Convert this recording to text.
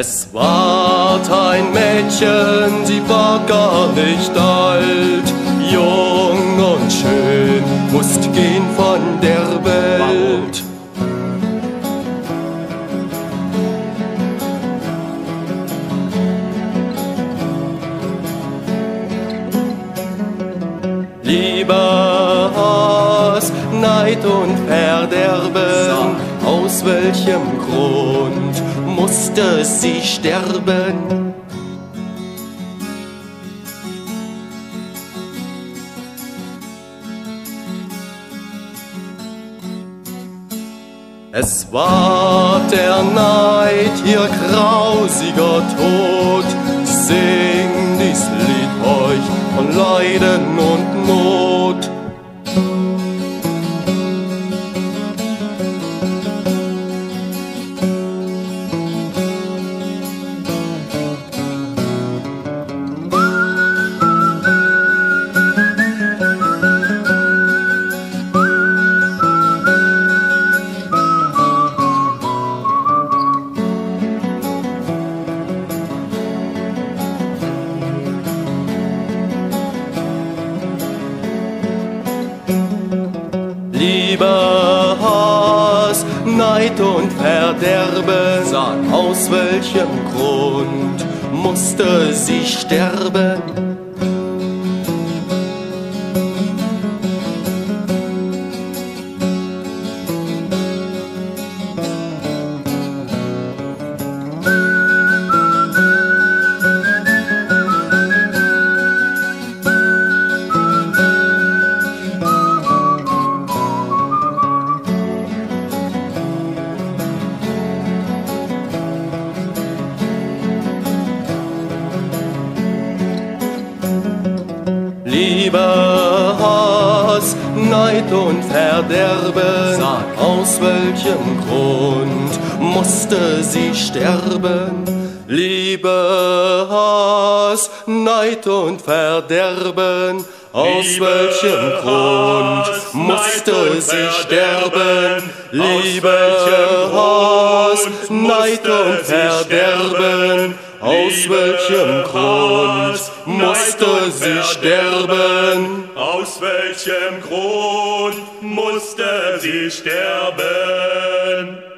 Es war ein Mädchen, sie war gar nicht alt, jung und schön, musst gehen von der Welt. Lieber Hass, Neid und Verderben, aus welchem Grund musste sie sterben? Es war der Neid, ihr grausiger Tod. Sing dies Lied euch von Leiden und Not. Liebe, Hass, Neid und Verderben, Sag. aus welchem Grund musste sie sterben? Neid und Verderben, Sag. aus welchem Grund musste sie sterben? Liebe, Hass, Neid und Verderben, aus Liebe, welchem Grund Hass, musste sie sterben? Liebe, Hass, Neid und Verderben? Aus welchem Grund musste sie sterben? Aus welchem Grund musste sie sterben?